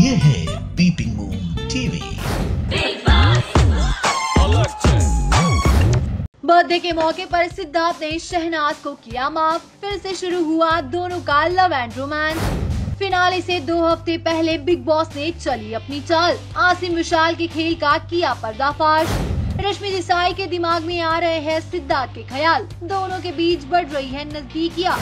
ये है peeping moon TV birthday के मौके पर सिद्धार्थ ने शहनाज को किया माफ़। फिर से शुरू हुआ दोनों का लव एंड रोमांस फिनाले से दो हफ़्ते पहले बिग बॉस ने चली अपनी चाल। आसिम विशाल के खेल का किया पर्दाफाश। रश्मि देसाई के दिमाग में आ रहे हैं सिद्धार्थ के ख्याल। दोनों के बीच बढ़ रही है नजदीकियाँ।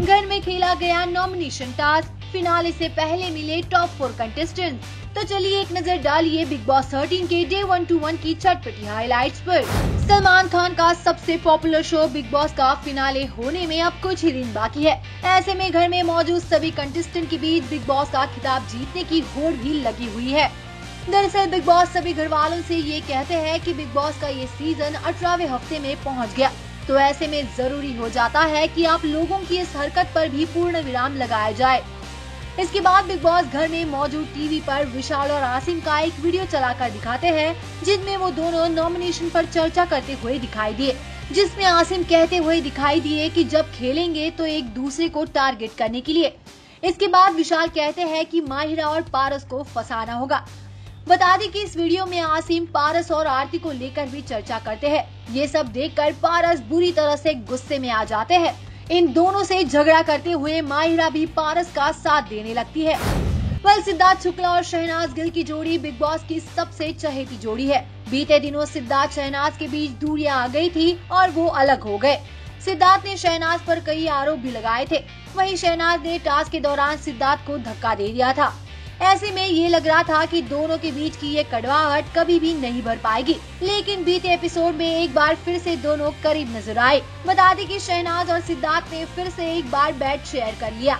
घर में खेला गया नॉमिनेशन टास्क फिनाले से पहले मिले टॉप फोर कंटेस्टेंट तो चलिए एक नज़र डालिए बिग बॉस 13 के डे वन टू वन की चटपटी हाइलाइट्स पर। सलमान खान का सबसे पॉपुलर शो बिग बॉस का फिनाले होने में अब कुछ ही दिन बाकी है। ऐसे में घर में मौजूद सभी कंटेस्टेंट के बीच बिग बॉस का खिताब जीतने की होड़ भी लगी हुई है। दरअसल बिग बॉस सभी घर वालों से ये कहते हैं कि बिग बॉस का ये सीज़न अठारहवे हफ़्ते में पहुँच गया। तो ऐसे में ज़रूरी हो जाता है कि आप लोगों की इस हरकत पर भी पूर्ण विराम लगाया जाए। इसके बाद बिग बॉस घर में मौजूद टीवी पर विशाल और आसिम का एक वीडियो चलाकर दिखाते हैं, जिनमें वो दोनों नॉमिनेशन पर चर्चा करते हुए दिखाई दिए। जिसमें आसिम कहते हुए दिखाई दिए कि जब खेलेंगे तो एक दूसरे को टारगेट करने के लिए। इसके बाद विशाल कहते हैं कि माहिरा और पारस को फंसाना होगा। बता दें कि इस वीडियो में आसिम, पारस और आरती को लेकर भी चर्चा करते हैं। ये सब देखकर पारस बुरी तरह से गुस्से में आ जाते हैं। इन दोनों से झगड़ा करते हुए माहिरा भी पारस का साथ देने लगती है। वल सिद्धार्थ शुक्ला और शहनाज गिल की जोड़ी बिग बॉस की सबसे चहेती जोड़ी है। बीते दिनों सिद्धार्थ शहनाज के बीच दूरियाँ आ गई थी और वो अलग हो गए। सिद्धार्थ ने शहनाज पर कई आरोप भी लगाए थे। वहीं शहनाज ने टास्क के दौरान सिद्धार्थ को धक्का दे दिया था। ऐसे में ये लग रहा था कि दोनों के बीच की ये कड़वाहट कभी भी नहीं भर पाएगी। लेकिन बीते एपिसोड में एक बार फिर से दोनों करीब नज़र आए। बता दें कि शहनाज और सिद्धार्थ ने फिर से एक बार बेड शेयर कर लिया।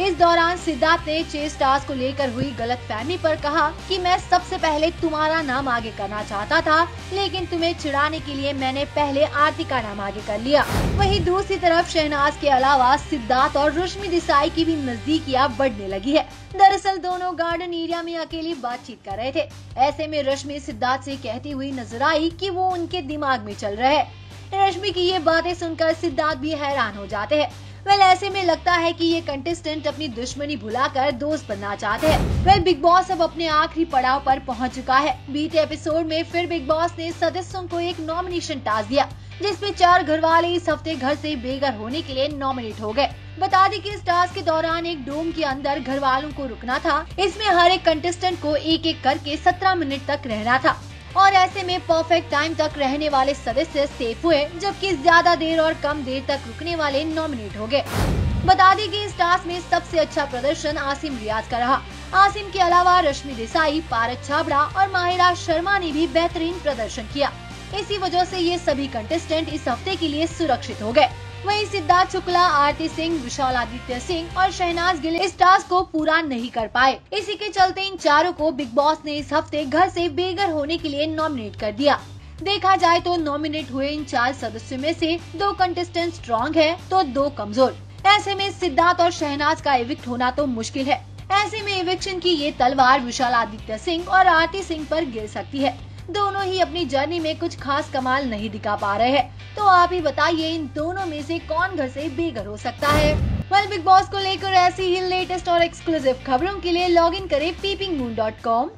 इस दौरान सिद्धार्थ ने चेस टास्क को लेकर हुई गलत फहमी पर कहा कि मैं सबसे पहले तुम्हारा नाम आगे करना चाहता था, लेकिन तुम्हें चिढ़ाने के लिए मैंने पहले आरती का नाम आगे कर लिया। वहीं दूसरी तरफ़ शहनाज के अलावा सिद्धार्थ और रश्मि देसाई की भी नजदीकियाँ बढ़ने लगी है। दरअसल दोनों गार्डन एरिया में अकेली बातचीत कर रहे थे। ऐसे में रश्मि सिद्धार्थ से कहती हुई नज़र आई कि वो उनके दिमाग में चल रहे रश्मि की ये बातें सुनकर सिद्धार्थ भी हैरान हो जाते हैं। वेल, ऐसे में लगता है कि ये कंटेस्टेंट अपनी दुश्मनी भुलाकर दोस्त बनना चाहते हैं। वेल, बिग बॉस अब अपने आखिरी पड़ाव पर पहुँच चुका है। बीते एपिसोड में फिर बिग बॉस ने सदस्यों को एक नॉमिनेशन टास्क दिया, जिसमें चार घर वाले इस हफ़्ते घर से बेघर होने के लिए नॉमिनेट हो गए। बता दें कि इस टास्क के दौरान एक डोम के अंदर घर वालों को रुकना था। इसमें हर एक कंटेस्टेंट को एक एक करके सत्रह मिनट तक रहना था। और ऐसे में परफेक्ट टाइम तक रहने वाले सदस्य सेफ़ हुए, जबकि ज़्यादा देर और कम देर तक रुकने वाले नॉमिनेट हो गए। बता दें कि इस टास्क में सबसे अच्छा प्रदर्शन आसिम रियाज का रहा। आसिम के अलावा रश्मि देसाई, पारस छाबड़ा और माहिरा शर्मा ने भी बेहतरीन प्रदर्शन किया। इसी वजह से ये सभी कंटेस्टेंट इस हफ़्ते के लिए सुरक्षित हो गए। वहीं सिद्धार्थ शुक्ला, आरती सिंह, विशाल आदित्य सिंह और शहनाज गिल इस टास्क को पूरा नहीं कर पाए। इसी के चलते इन चारों को बिग बॉस ने इस हफ़्ते घर से बेघर होने के लिए नॉमिनेट कर दिया। देखा जाए तो नॉमिनेट हुए इन चार सदस्यों में से दो कंटेस्टेंट स्ट्रॉन्ग है तो दो कमज़ोर। ऐसे में सिद्धार्थ और शहनाज का इविक्ट होना तो मुश्किल है। ऐसे में इविक्शन की ये तलवार विशाल आदित्य सिंह और आरती सिंह पर गिर सकती है। दोनों ही अपनी जर्नी में कुछ खास कमाल नहीं दिखा पा रहे हैं। तो आप ही बताइए, इन दोनों में से कौन घर से बेघर हो सकता है? वेल बिग बॉस को लेकर ऐसी ही लेटेस्ट और एक्सक्लूसिव खबरों के लिए लॉग इन करें कॉम